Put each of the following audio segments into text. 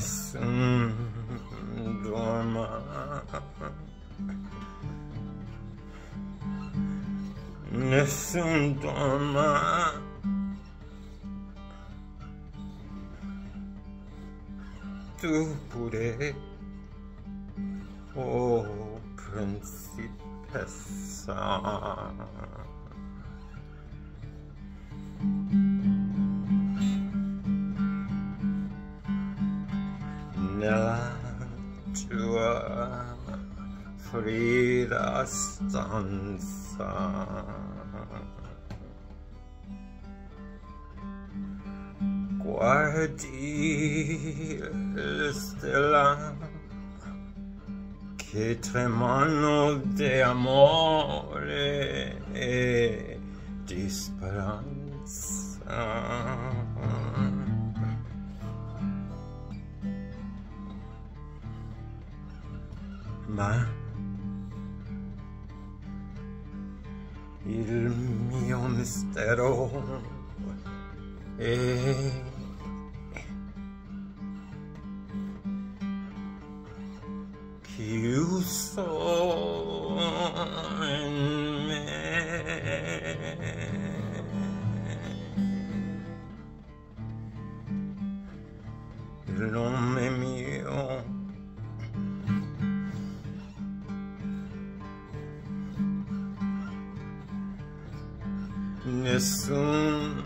nessun dorma nessun dorma tu pure oh principessa nella tua fredda stanza guardi le stelle che tremano di amore e di speranza ma il mio mistero è chiuso in me. Il nome mio nessun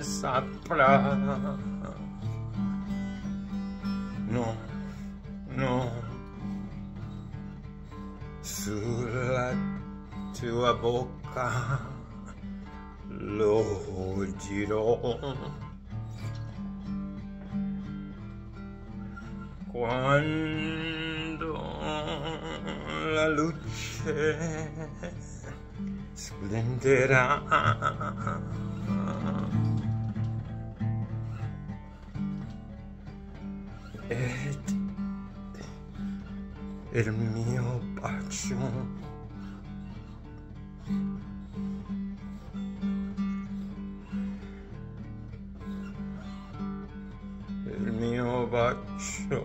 saprà no no sulla tua bocca lo girò quando la luce splenderà ed il mio bacio il mio bacio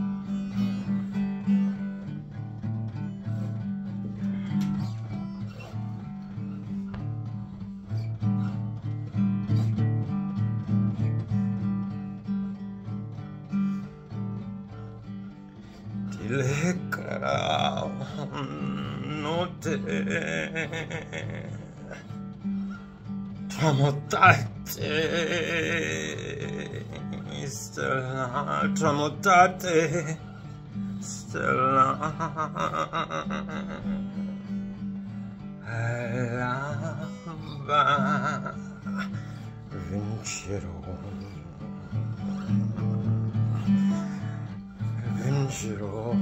ti leggerà notte. Tramontate stella tramontate stella l'alba vincerò Tanjiro.